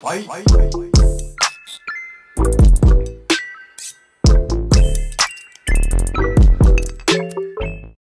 Fight.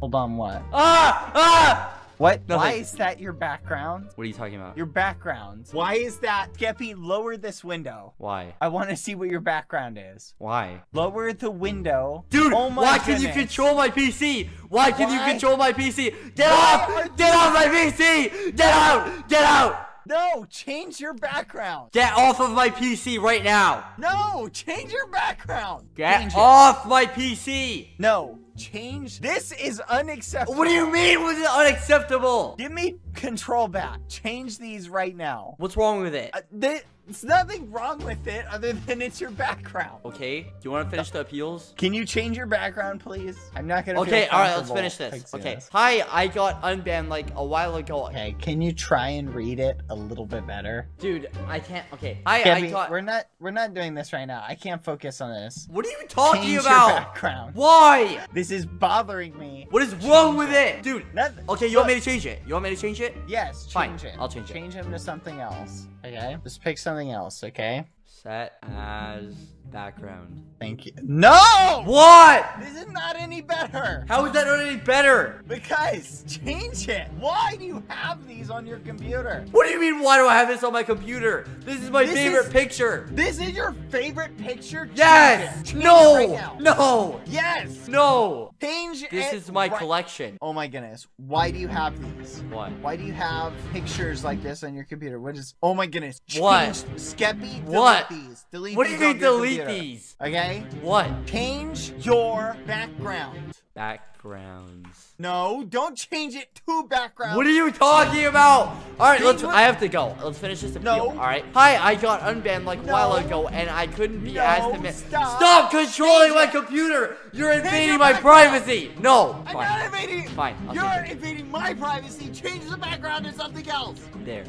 Hold on, what? Ah! Ah! What? Why is that your background? What are you talking about? Your background. Why is that? Skeppy, lower this window. Why? I want to see what your background is. Why? Lower the window. Dude, oh my why can you control my PC? Why can Why? you control my PC? Get Why off! Get off my PC! Get out! Get out! No, change your background. Get off of my PC right now! No, change your background. Get change it. off my PC! No, change. This is unacceptable. What do you mean was it unacceptable? Give me control back. Change these right now. What's wrong with it? Uh, there's nothing wrong with it other than it's your background. Okay, do you want to finish the appeals? Can you change your background, please? I'm not gonna. Okay, feel alright, let's finish this. Okay. Hi, I got unbanned like a while ago. Okay, can you try and read it a little bit better? Dude, I can't. Okay. I Gabby, got. we're not we're not doing this right now. I can't focus on this. What are you talking Change about? your background. Why? This is bothering me. What is wrong with it? Dude, Nothing. okay, you want me to change it? You want me to change it? Yes, Fine, change it. I'll change it. Change him to something else. Okay, just pick something else. Okay. Set as background. Thank you. No. What? This is not any better. How is that not any better? Because change it. Why do you have these on your computer? What do you mean, why do I have this on my computer? This is my This favorite is- picture. This is your favorite picture? Yes! Change No! right no! Yes. No! Change This is my right- collection. Oh my goodness. Why do you have these? What? Why do you have pictures like this on your computer? What is? Oh my goodness. Change, What? Skeppy. Delete What? these. Delete. What do you mean delete computer. these? Okay. What? Change your background. Backgrounds. No, don't change it to background. What are you talking about? All right, let's. I have to go. Let's finish this appeal. No. All right. Hi, I got unbanned like a while ago, and I couldn't be No, asked to. stop. Stop controlling Change my it. computer. You're invading my privacy. No. I'm Fine. not invading. Fine, I'll You're invading my privacy. Change the background to something else. There.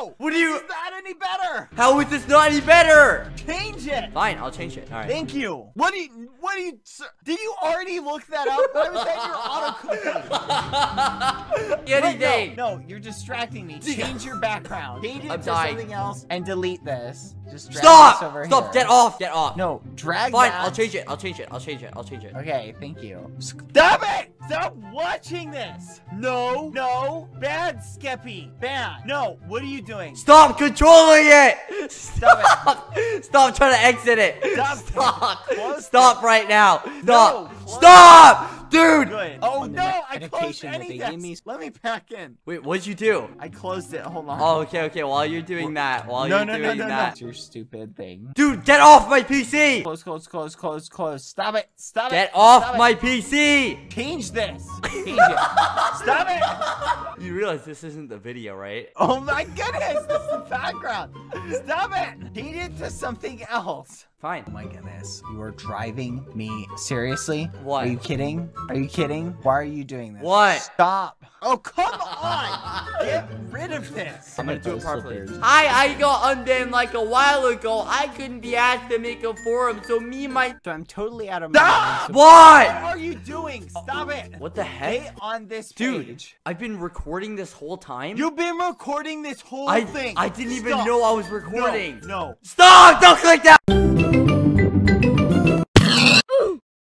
No. What do you- is not any better. How is this not any better? Change it. Fine, I'll change it. All right. Thank you. What do you? What do you? sir- Did you already look that up? Why was that your autocomplete? Wait, Anything. No, no, you're distracting me. Change your background. Change it I'm to dying. something else and delete this. Just Stop! over Stop! here. Get off! Get off! No, drag Fine, that. I'll change it. I'll change it. I'll change it. I'll change it. Okay, thank you. Stop it! Stop watching this! No, no, bad, Skeppy, bad. No, what are you doing? Stop controlling it! Stop it! Stop trying to exit it! Stop. Stop! Stop right now! No, Stop! close Stop! Dude! Good. Oh On no, I closed medication that they anything. give me. Let me back in. Wait, what'd you do? I closed it. Hold on. Oh, okay, okay. While you're doing that, while no, you're no, doing no, no, no. that. That's your stupid thing. Dude, get off my PC! Close, close, close, close, close. Stop it. Stop it. Get off Stop it. my PC! Change this. Change it. Stop it. You realize this isn't the video, right? Oh my goodness, this is the background. Stop it. Change it to something else. Fine. Oh my goodness, you are driving me seriously? What? Are you kidding? Are you kidding? Why are you doing this? What? Stop. Oh, come on. Get rid of this. I'm gonna do it properly. Slippers. Hi, I got unbanned like a while ago. I couldn't be asked to make a forum, so me and my. So I'm totally out of ah! my Stop! mind. What What? are you doing? Stop it. What the Stay heck? on this Dude, page. I've been recording this whole time. You've been recording this whole I, thing. I didn't even know I was No, recording. No. Stop! Don't click that!